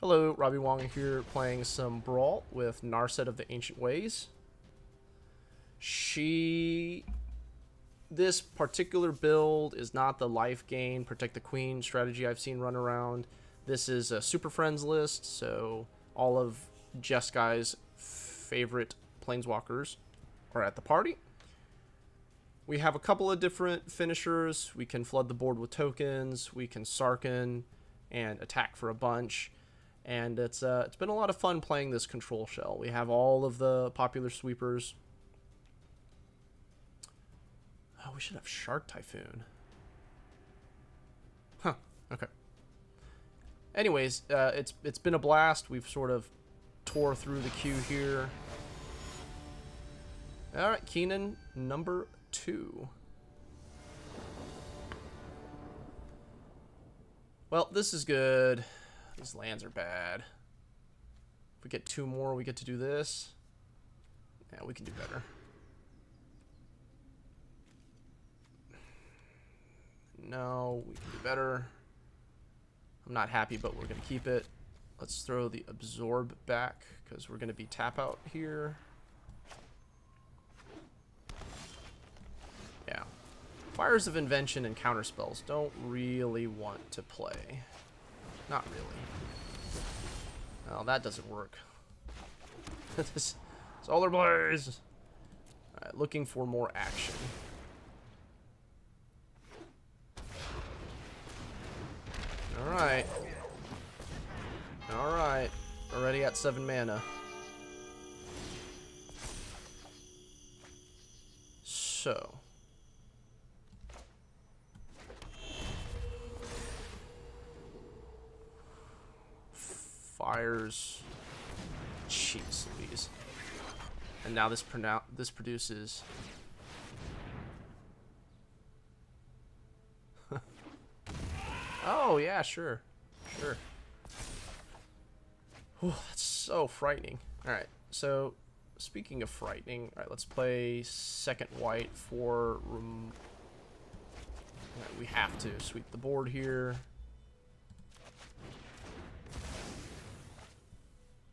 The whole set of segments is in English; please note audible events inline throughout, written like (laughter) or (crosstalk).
Hello, Robbie Wong here playing some Brawl with Narset of the Ancient Ways. She... This particular build is not the life gain, protect the queen strategy I've seen run around. This is a Super Friends list, so all of Jeskai's favorite planeswalkers are at the party. We have a couple of different finishers. We can flood the board with tokens. We can Sarkhan and attack for a bunch. And it's uh, it's been a lot of fun playing this control shell. We have all of the popular sweepers. Oh, we should have Shark Typhoon. Huh. Okay. Anyways, uh, it's it's been a blast. We've sort of tore through the queue here. All right, Kinnan, number two. Well, this is good. These lands are bad. If we get two more, we get to do this. Yeah, we can do better. No, we can do better. I'm not happy, but we're going to keep it. Let's throw the absorb back, because we're going to be tap out here. Yeah. Fires of Invention and counterspells don't really want to play. Not really. Well, that doesn't work. (laughs) this Solar Blaze! Alright, looking for more action. Alright. Alright. Already at 7 mana. So. Fires. Jeez Louise. And now this pronoun this produces (laughs) Oh, yeah, sure. Sure. Whew, that's so frightening. Alright, so speaking of frightening, alright, let's play second white for... Rem right, we have to sweep the board here.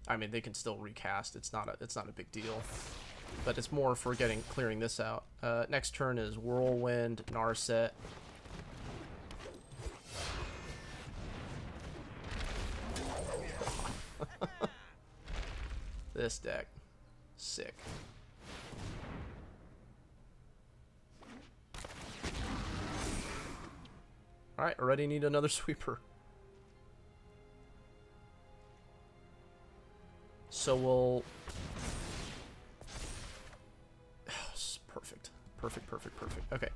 I mean, they can still recast. It's not a it's not a big deal, but it's more for getting clearing this out. Uh, next turn is Whirlwind, Narset, (laughs) this deck. Sick. Alright, already need another (laughs) sweeper. So we'll... (sighs) perfect. Perfect, perfect, perfect. Okay.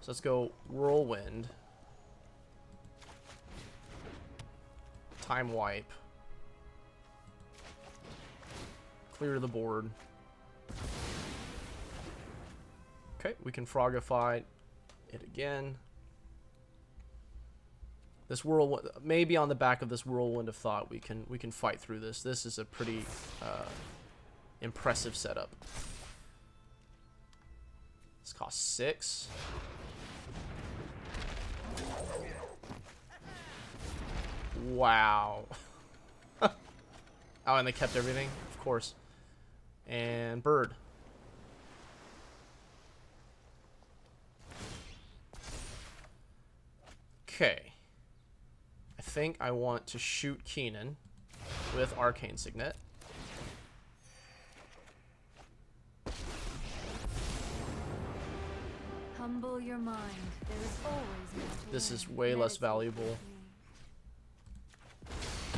So let's go Whirlwind. Time Wipe. clear the board. Okay, we can frogify it again. This whirlwind, maybe on the back of this whirlwind of thought, we can we can fight through this. This is a pretty uh, impressive setup. This costs six. Wow. (laughs) oh, and they kept everything, of course and bird. Okay. I think I want to shoot Kinnan with Arcane Signet. Humble your mind. There is always This is way less valuable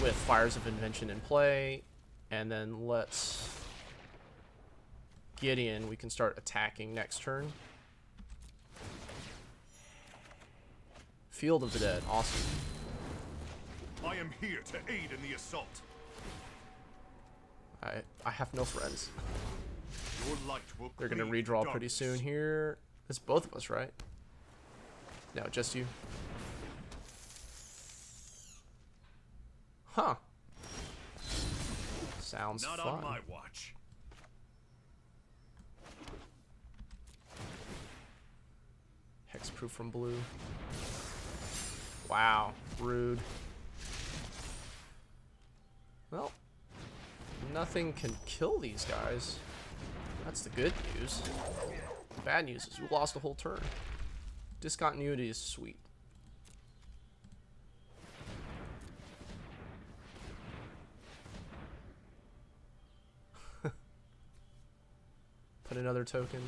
with Fires of Invention in play. And then let's Gideon, we can start attacking next turn. Field of the Dead, awesome. I am here to aid in the assault. I I have no friends. Your light will They're gonna redraw pretty soon here. It's both of us, right? No, just you. Huh. Sounds Not fun. on my watch. Hexproof from blue. Wow, rude. Well, nothing can kill these guys. That's the good news. The Bad news is we lost a whole turn. Discontinuity is sweet. (laughs) Put another token.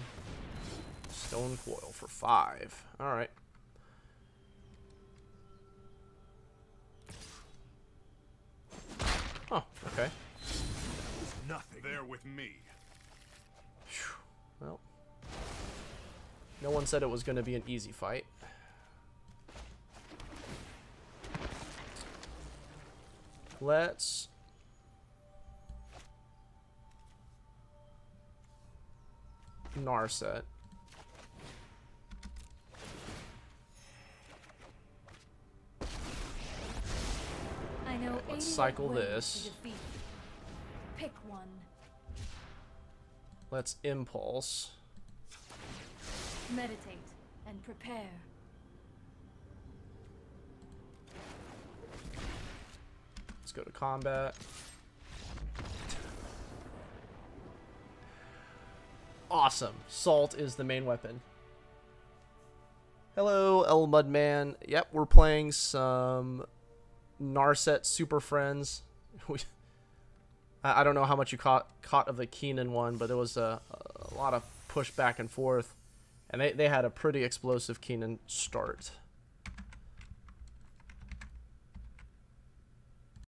Stonecoil for five. Alright. Oh, okay. Nothing. There with me. Well. No one said it was going to be an easy fight. Let's... Narset. Let's cycle this. Pick one. Let's Impulse. Meditate and prepare. Let's go to combat. Awesome. Salt is the main weapon. Hello, El Mudman. Yep, we're playing some Narset Super Friends. (laughs) I don't know how much you caught caught of the Kinnan one, but there was a, a lot of push back and forth, and they, they had a pretty explosive Kinnan start.